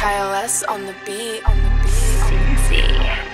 Kyle S on the beat, on the beat. On the beat.